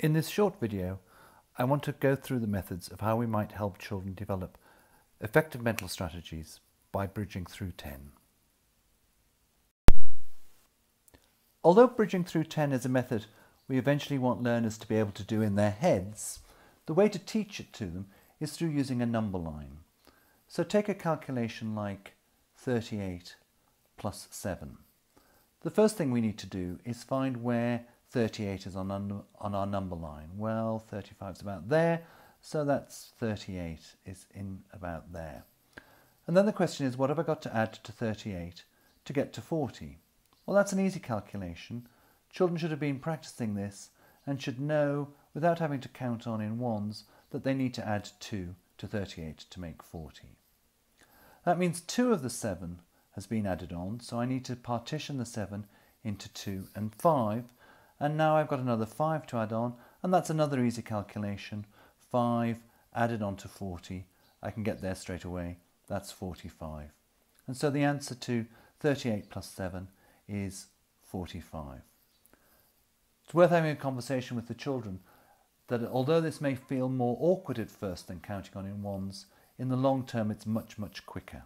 In this short video, I want to go through the methods of how we might help children develop effective mental strategies by bridging through 10. Although bridging through 10 is a method we eventually want learners to be able to do in their heads, the way to teach it to them is through using a number line. So take a calculation like 38 plus 7. The first thing we need to do is find where 38 is on, on our number line. Well, 35 is about there, so that's 38 is in about there. And then the question is, what have I got to add to 38 to get to 40? Well, that's an easy calculation. Children should have been practicing this and should know, without having to count on in ones, that they need to add 2 to 38 to make 40. That means 2 of the 7 has been added on, so I need to partition the 7 into 2 and 5, and now I've got another 5 to add on, and that's another easy calculation. 5 added on to 40, I can get there straight away. That's 45. And so the answer to 38 plus 7 is 45. It's worth having a conversation with the children that although this may feel more awkward at first than counting on in ones, in the long term it's much, much quicker.